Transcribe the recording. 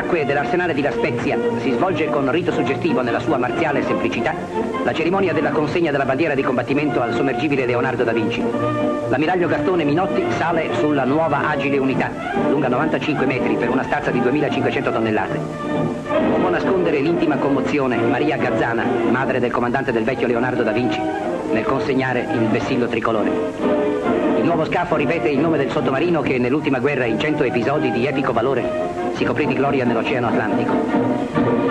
acque dell'arsenale di La Spezia si svolge con rito suggestivo nella sua marziale semplicità la cerimonia della consegna della bandiera di combattimento al sommergibile Leonardo da Vinci. L'ammiraglio Gastone Minotti sale sulla nuova agile unità, lunga 95 metri per una stazza di 2500 tonnellate. Può nascondere l'intima commozione Maria Gazzana, madre del comandante del vecchio Leonardo da Vinci, nel consegnare il vessillo tricolore. Il nuovo scafo ripete il nome del sottomarino che nell'ultima guerra in cento episodi di epico valore si coprì di gloria nell'Oceano Atlantico.